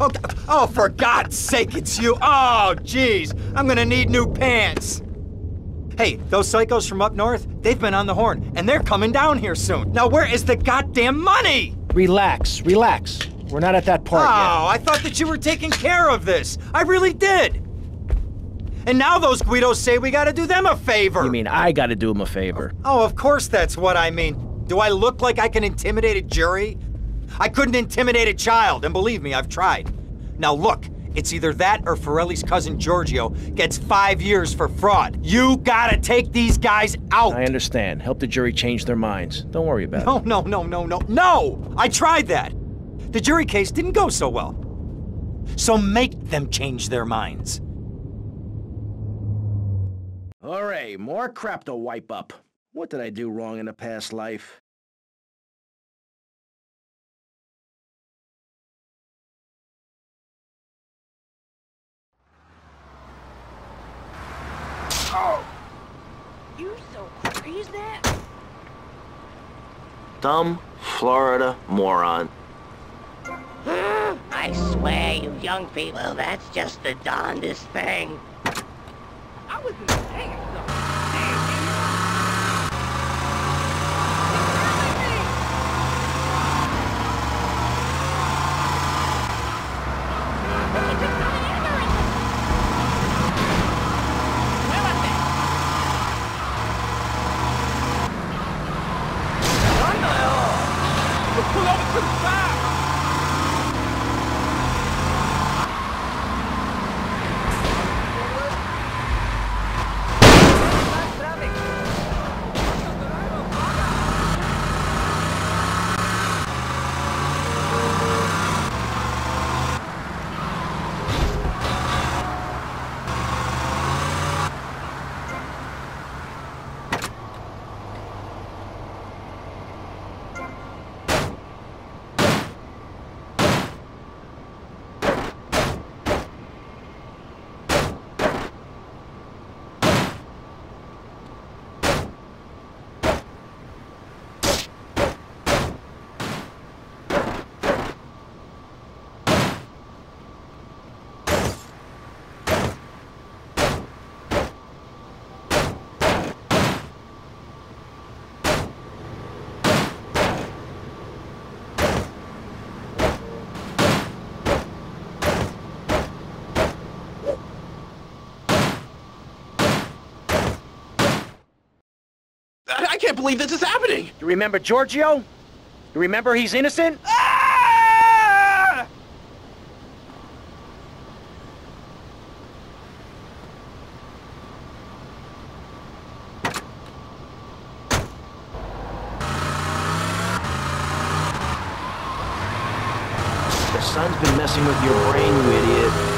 Oh, oh, for God's sake, it's you. Oh, jeez. I'm gonna need new pants. Hey, those psychos from up north, they've been on the horn, and they're coming down here soon. Now, where is the goddamn money? Relax, relax. We're not at that part oh, yet. I thought that you were taking care of this. I really did. And now those Guidos say we gotta do them a favor. You mean I gotta do them a favor? Oh, of course that's what I mean. Do I look like I can intimidate a jury? I couldn't intimidate a child, and believe me, I've tried. Now look, it's either that or Forelli's cousin Giorgio gets five years for fraud. You gotta take these guys out! I understand. Help the jury change their minds. Don't worry about No, it. No, no, no, no, no, no! I tried that! The jury case didn't go so well. So make them change their minds. Alright, more crap to wipe up. What did I do wrong in a past life? You so crazy? Dumb Florida moron. I swear, you young people, that's just the darndest thing. I was saying Pull over to the side! I, I can't believe this is happening! You remember Giorgio? You remember he's innocent? Ah! The sun's been messing with your brain, you idiot.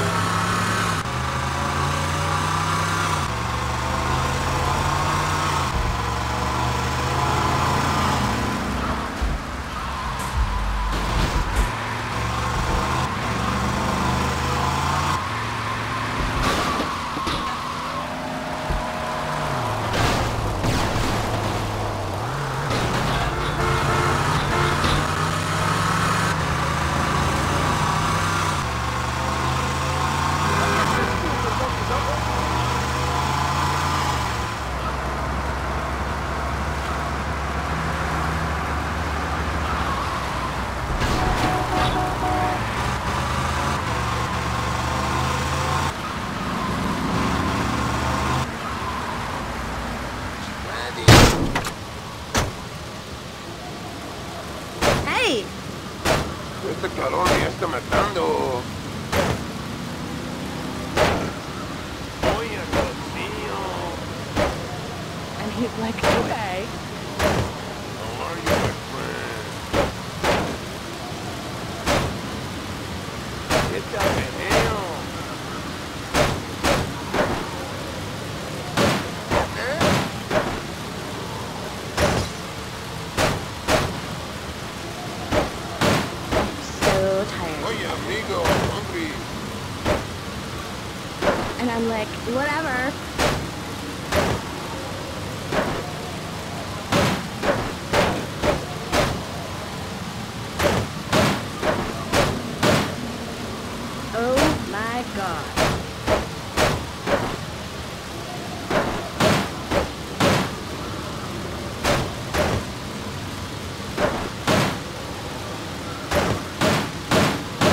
Hey! Este calor me está matando. Oye, Dios mío. And he's like, okay. How are you, my friend? ¿Qué tal, meneo? So tired. Oye, amigo, I'm hungry. And I'm like, whatever. Oh my god.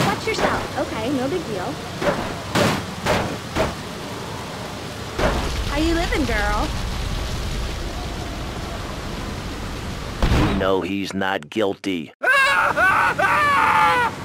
Watch yourself. Okay, no big deal. You living, girl? We know he's not guilty.